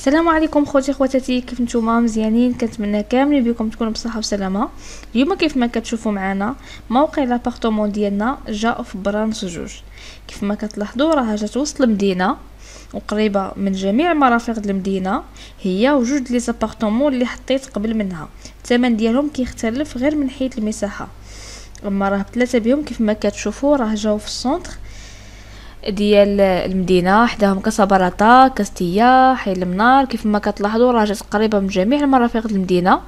السلام عليكم خوتي خواتاتي كيف نتوما؟ مزيانين كنتمنى كاملين بكم تكونوا بصحة وسلامة. اليوم كيف ما كتشوفوا معنا موقع l'appartement ديالنا جا في برانس جوج. كيف ما كتلاحظوا راه جات وسط المدينة وقريبة من جميع المرافق د المدينة هي وجوج les appartements اللي حطيت قبل منها. الثمن ديالهم كيختلف غير من حيث المساحة. أما راه ثلاثة بهم كيف ما كتشوفوا راه جاو في ال centre. ديال المدينة حداهم كاسابراتا كاستيا حي المنار كيف ما كتلاحظوا راه جات قريبة من جميع المرافق المدينة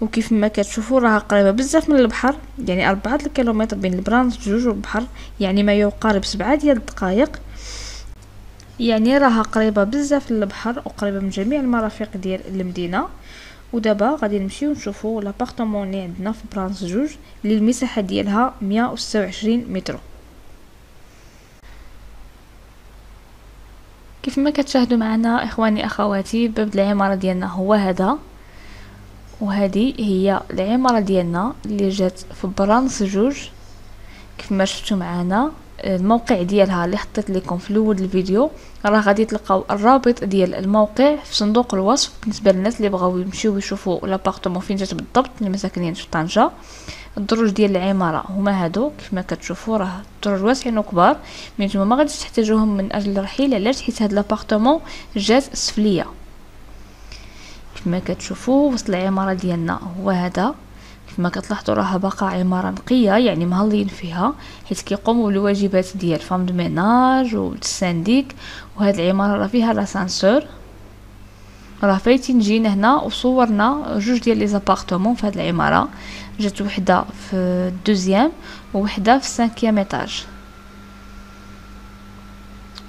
وكيف ما كتشوفوا راها قريبة بزاف من البحر يعني أربعة الكيلومتر بين البرانس جوج والبحر يعني ما يقارب سبعة ديال الدقائق يعني راها قريبة بزاف للبحر وقريبة من جميع المرافق ديال المدينة. ودابا غادي نمشيو نشوفوا l'appartement اللي عندنا في برانس جوج اللي المساحه ديالها 126 متر. كيف ما كتشاهدوا معنا إخواني أخواتي باب العمارة ديالنا هو هذا وهذه هي العمارة ديالنا اللي جات في برانس جوج كيف ما شفتوا معنا الموقع ديالها اللي حطيت لكم في الأول الفيديو. راه غادي تلقاو الرابط ديال الموقع في صندوق الوصف بالنسبة للناس اللي بغاو يمشيو يشوفوا l'appartement فين جات بالضبط اللي مساكنين في طنجة. الدروج ديال العمارة هما هادو كيف ما كتشوفوا راه الدروج واسعين وكبار. mais نتوما ما غاديش تحتاجوهم من أجل الرحيل علاش؟ حيت هاد l'appartement جات سفليه كيف ما كتشوفوا وسط العمارة ديالنا هو هذا. كيف ما كتلاحظوا راها باقا عمارة نقية يعني مهلين فيها. حيت كيقوموا بالواجبات ديال femme de ménage وال syndic وهاد العمارة راه فيها l'ascenseur راه فايتين جينا هنا وصورنا جوج ديال les appartements في هاد العمارة. جات وحدة في ال deuxième ووحده في ال cinquième étage.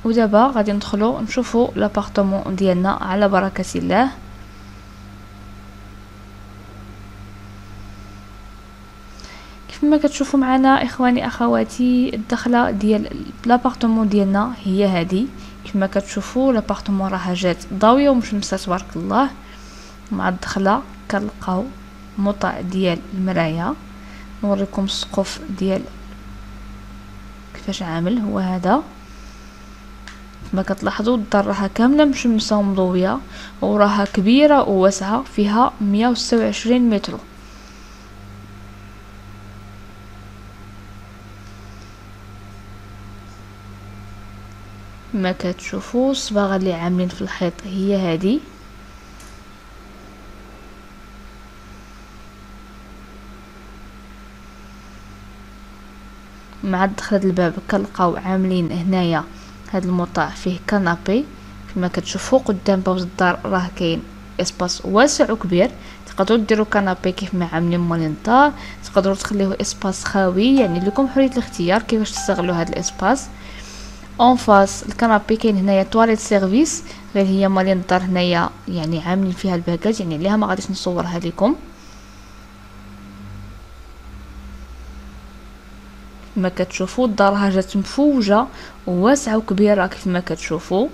ودابا غادي ندخلو نشوفو l'appartement ديالنا على بركة الله. كيف ما كتشوفوا معنا إخواني أخواتي الدخلة ديال l'appartement ديالنا هي هذه كما كتشوفوا l'appartement راه جات ضاوية ومشمسه تبارك الله. مع الدخلة كنلقاو مطع ديال المرايه نوريكم السقف ديال كيفاش عامل هو هذا. كما كتلاحظوا الدار راها كاملة مشمسة ومضوية. وراها كبيرة وواسعة فيها 126 متر. ما كتشوفوا الصباغه اللي عاملين في الحيط. هي هذه مع دخلة الباب كنلقاو عاملين هنايا هاد الموضع فيه canapé. كما كتشوفوا قدام باب الدار راه كاين espace واسع وكبير. تقدروا ديروا canapé كيف ما عاملين مالين الدار تقدروا تخليوه espace خاوي. يعني لكم حرية الاختيار كيفاش تستغلوا هاد ال espace. en face ال canapé كاين هنايا toilette service غير هي مالين الدار هنايا يعني عاملين فيها ال bagages يعني عليها ما غاديش نصورها لكم كما كتشوفوا الدار ها جات مفوجة وواسعة وكبيرة كيف ما كتشوفوا.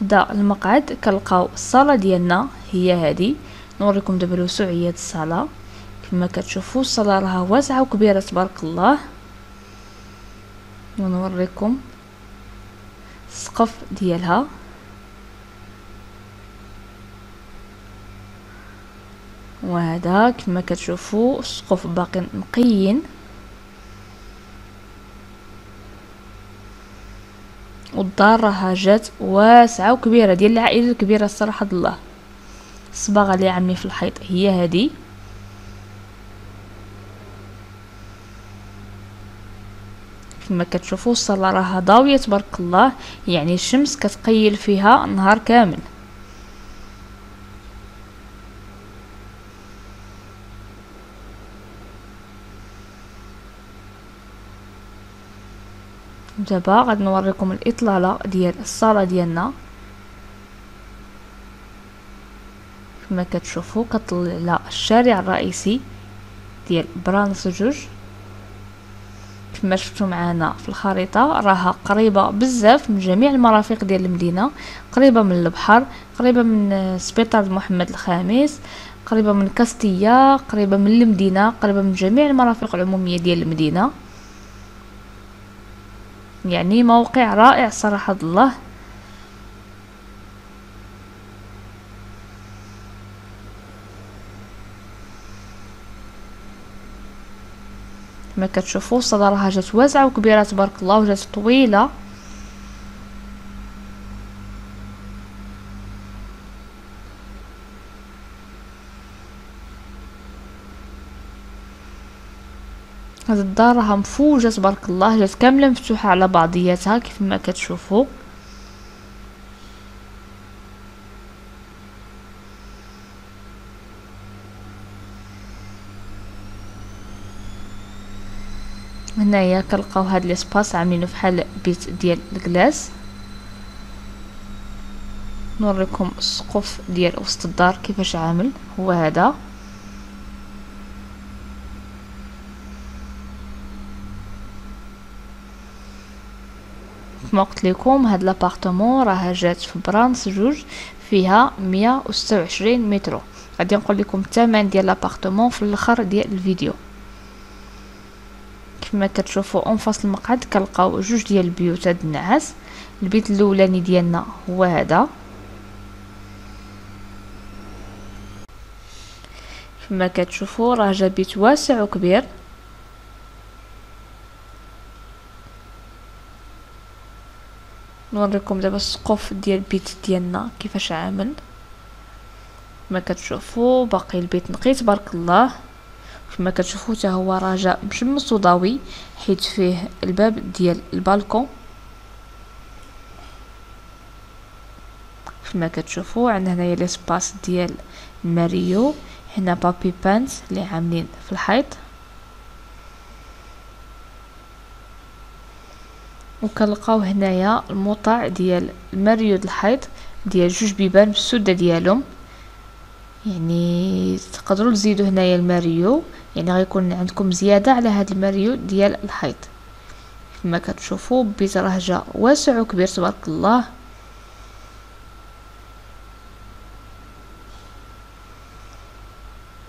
حدا المقعد كنلقاو الصالة ديالنا هي هذه نوريكم دابا الوسعيه الصالة. كما كتشوفوا الصاله راها واسعة وكبيرة تبارك الله. ونوريكم السقف ديالها. وهذا كما كتشوفوا السقف باقي نقيين والدار راها جات واسعة وكبيرة ديال العائلة الكبيرة الصراحه الله. الصباغه اللي عاملين في الحيط هي هذه كما كتشوفوا الصاله راها ضاوية تبارك الله يعني الشمس كتقيل فيها النهار كامل. دابا غادي نوريكم الإطلالة ديال الصالة ديالنا. كما كتشوفوا كطل على الشارع الرئيسي ديال برانس جوج. كما شفتوا معنا في الخريطة. راها قريبة بزاف من جميع المرافق ديال المدينة. قريبة من البحر قريبة من سبيطار محمد الخامس قريبة من كاستيا قريبة من المدينة قريبة من جميع المرافق العمومية ديال المدينة. يعني موقع رائع صراحة الله. كما كتشوفوا صدرها جات واسعه وكبيرة تبارك الله وجات طويلة. هاد الدار راها مفوجة تبارك الله جات كاملة مفتوحة على بعضياتها كيف ما كتشوفوا هنايا كنلقاو هاد l'espace عاملينو فحال بيت ديال الجلاس. نوريكم السقف ديال وسط الدار كيفاش عامل. هو هذا. كما قلت لكم هاد l'appartement راه جات في برانس جوج فيها مية وستة وعشرين مترو غادي نقول لكم الثمن ديال l'appartement في الأخر ديال الفيديو. كما كتشوفوا en face المقعد كنلقاو جوج ديال البيوت د النعاس. البيت الأولاني ديالنا هو هذا. كما كتشوفوا راه جا بيت واسع وكبير. نوريكم دابا السقوف ديال البيت ديالنا كيفاش عامل. كما كتشوفوا باقي البيت نقي تبارك الله. كما كتشوفوا حتى هو راه جا مشمس وضوي حيت فيه الباب ديال البالكون. كما كتشوفوا عندنا هنايا l'espace ديال ماريو هنا papier peint اللي عاملين في الحيط. وكنلقاو هنايا الموضع ديال الماريو د الحيط ديال جوج بيبان بالسده ديالهم. يعني تقدروا تزيدوا هنايا الماريو يعني غيكون عندكم زيادة على هذا الماريو ديال الحيط. كما كتشوفوا بيت راه جا واسع وكبير تبارك الله.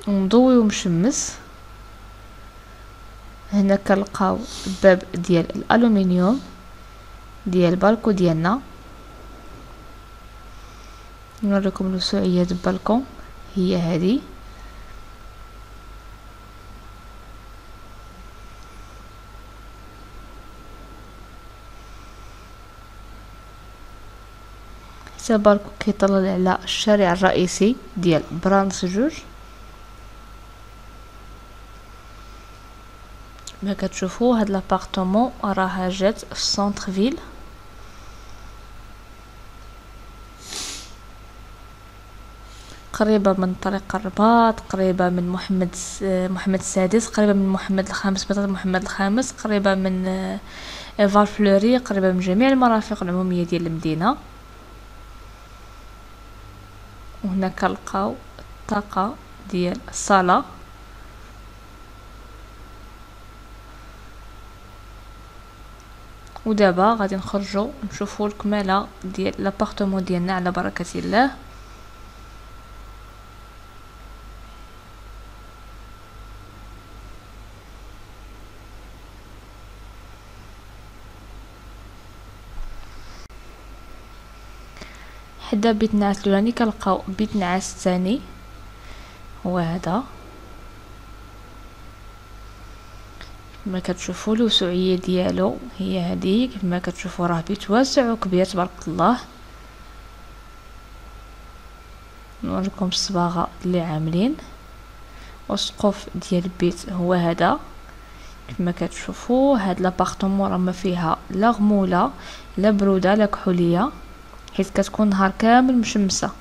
ومضوي ومشمس. هنا كنلقاو الباب ديال الألومنيوم ديال البالكو ديالنا. نوريكم الوسوعيه البالكون. هي هذه. حتى بالكو كيطلع على الشارع الرئيسي ديال برانس جوج ما كتشوفوا هاد l'appartement راه جات في ال centre-ville قريبة من طريق الرباط قريبة من محمد محمد السادس قريبة من محمد الخامس بطاطا محمد الخامس قريبة من فال فلوري قريبة من جميع المرافق العمومية ديال المدينة. وهنا كنلقاو الطاقة ديال الصالة ودابا غادي نخرجوا نشوفوا الكمالة ديال l'appartement ديالنا على بركة الله. حدا بيت نعاس الاولاني كنلقاو بيت نعاس الثاني. هو هذا. كما كتشوفوا الوسعية ديالو هي هذه. كما كتشوفوا راه بيت واسع وكبير تبارك الله. نوريكم الصباغة اللي عاملين. والسقف ديال البيت هو هذا. كما كتشوفوا هاد لابارتمون راه ما فيها لا غمولة لا برودة لا كحولية. حيت كتكون نهار كامل مشمسة.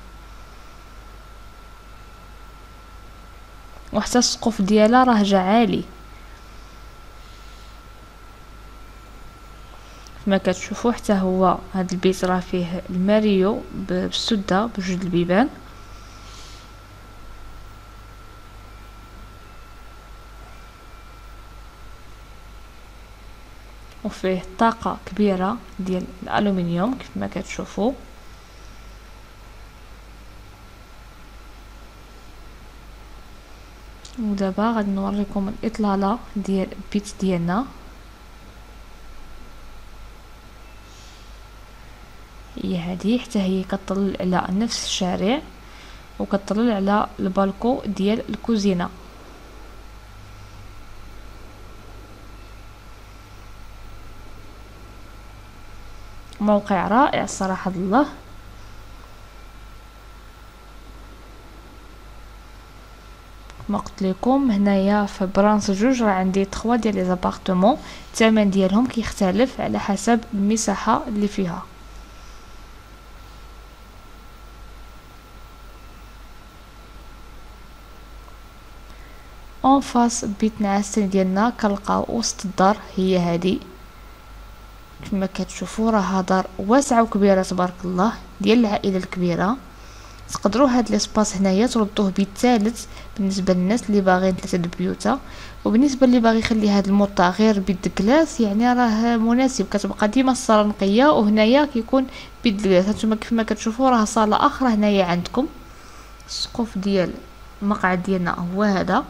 وحتى السقف ديالها راه جا عالي. كما كتشوفوا حتى هو هذا البيت راه فيه الماريو بالسدة بجوج البيبان. وفيه طاقة كبيرة ديال الألومنيوم كيف ما كتشوفوا. ودابا غادي نوريكم الإطلالة ديال البيت ديالنا. هي هذه حتى هي كطل على نفس الشارع وكطلل على البالكو ديال الكوزينة. موقع رائع صراحة الله. كما قلت لكم. هنايا في برانس جوج راه عندي 3 ديال les appartements. الثمن ديالهم كيختلف على حسب المساحة اللي فيها. en face بيت نعاسين ديالنا كنلقاو وسط الدار. هي هادي. كما كتشوفوا راه دار واسعة وكبيرة تبارك الله ديال العائلة الكبيرة. تقدروا هاد l'espace هنايا تردوه بيت ثالث بالنسبة للناس اللي باغيين ثلاثة البيوتا وبالنسبة اللي باغي يخلي هاد الموضع غير بيت گلاس يعني راه مناسب. كتبقى ديما الصالة نقية وهنايا كيكون بيت گلاس هانتوما كيف ما كتشوفوا راه صالة أخرى هنايا عندكم. السقوف ديال المقعد ديالنا هو هذا.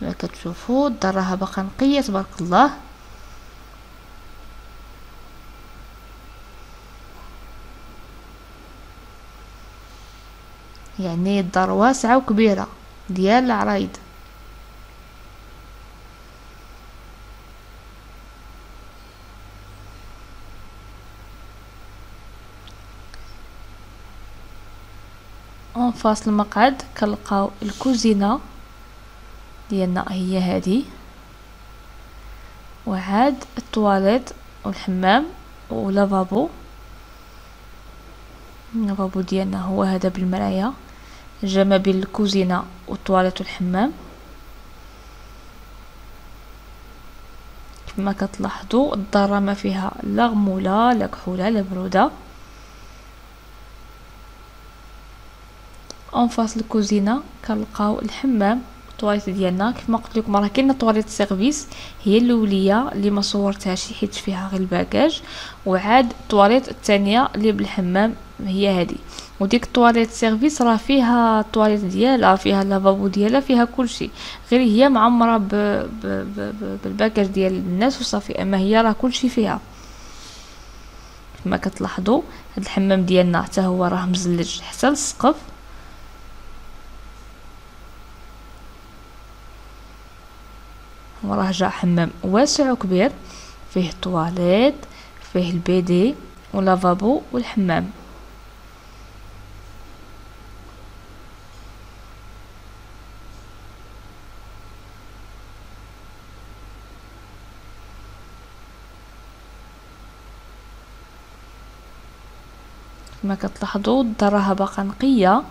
كما كتشوفوا الدار راها باقا نقية تبارك الله. يعني الدار واسعة وكبيرة. ديال العرايد. فاس المقعد كنلقاو الكوزينة ديالنا هي هذه وعاد الطواليت والحمام ولافابو اللافابو ديالنا هو هذا بالمرايه جا بين الكوزينه والطواليت والحمام كما كتلاحظوا الدار ما فيها لا غمولة لا كحولة لا برودة. en face الكوزينة كنلقاو الحمام. الطواليت ديالنا. كيف ما قلت لكم راه كاينة طواليت service هي الأولية اللي ما صورتهاش حيت فيها غير ال bagages وعاد الطواليت الثانية اللي بالحمام هي هذه وديك الطواليت service راه فيها الطواليت ديالها فيها lavabo ديالها فيها كلشي. غير هي معمرة. بال bagages ديال الناس وصافي أما هي راه كلشي فيها. كما كتلاحظوا هاد الحمام ديالنا حتى هو راه مزلج حتى للسقف وراه جا حمام واسع وكبير فيه طواليت فيه البيدي ولافابو والحمام. كما كتلاحظوا الدار راها باقا نقية.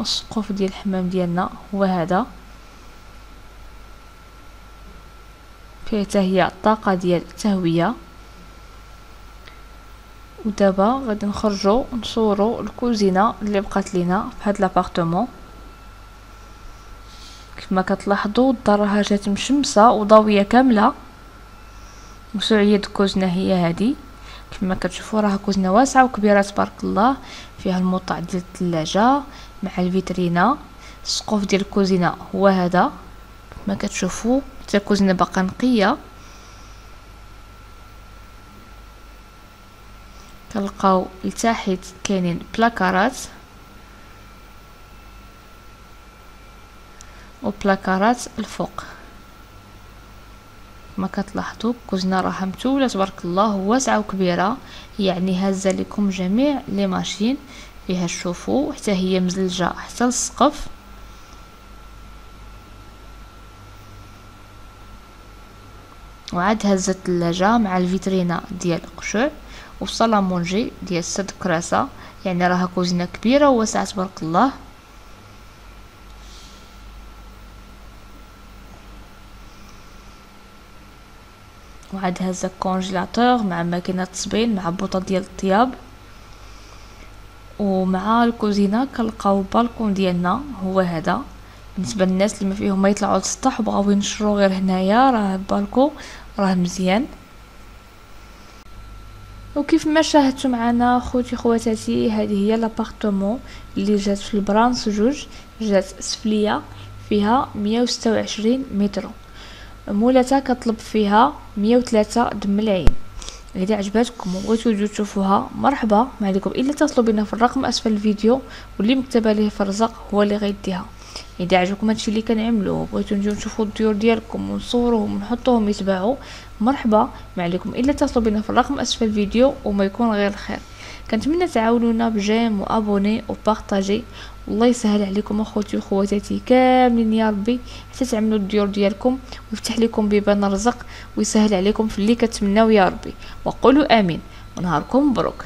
السقوف ديال الحمام ديالنا هو هذا. فيه هي الطاقة ديال التهوية. ودابا غادي نخرجوا نصوروا الكوزينة اللي بقات لينا في هذا لابارتمون. كما كتلاحظوا الدار جات مشمسة وضويه كاملة. وسعيه الكوزنه هي هذه كما كتشوفوا راه كوزنه واسعة وكبيرة تبارك الله فيها الموطع ديال الثلاجه مع الفيترينا. السقوف ديال الكوزينة هو هذا. كما كتشوفوا حتى الكوزينه باقا نقية. كنلقاو لتحت كاينين بلاكارات. وبلاكارات الفوق. كما كتلاحظوا كوزنا راها متولة تبارك الله واسعة وكبيرة. يعني هازه لكم جميع لي ماشين. فيها تشوفوا حتى هي مزلجة حتى للسقف. وعاد هزت الثلاجه مع الفيترينا ديال القشوع والصالامونجي ديال السد كراسه يعني راها كوزينة كبيرة وواسعة تبارك الله. وعاد هزا congélateur مع ماكينة تصبين مع بوطة ديال الطياب. ومع الكوزينة كنلقاو البالكون ديالنا هو هذا. بالنسبة للناس اللي ما فيهم ما يطلعوا للسطح وبغاو ينشروا غير هنايا راه البالكو راه مزيان. وكيف ما شاهدتوا معنا خوتي خواتاتي هذه هي l'appartement اللي جات في البرانس جوج جات سفلية فيها 126 متر. مولاتها كطلب فيها 103 دم العين. اذا عجبتكم وبغيتو تجوا تشوفوها. مرحبا ما عليكم إلا اتصلوا بنا في الرقم أسفل الفيديو واللي مكتبه ليه في الرزق هو اللي غيديها. إذا عجبكم هادشي اللي كنعملو بغيتو نجيو نشوفو الطيور ديالكم ونصوروهم ونحطوهم يتباعوا مرحبا ما عليكم إلا اتصلوا بنا في الرقم أسفل الفيديو وما يكون غير الخير. كنتمنى تعاونونا بجيم وأبوني وبارطاجي الله يسهل عليكم أخوتي وخواتاتي كاملين يا ربي. حتى تعملوا الديور ديالكم ويفتح لكم بيبان الرزق ويسهل عليكم في اللي كتمناو يا ربي. وقولوا آمين. ونهاركم مبروك.